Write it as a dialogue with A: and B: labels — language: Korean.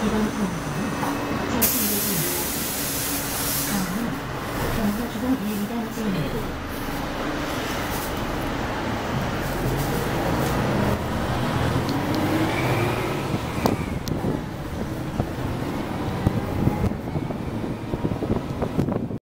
A: 이번 경로는 자신입니다. 다음은 경로 주변 이행이다.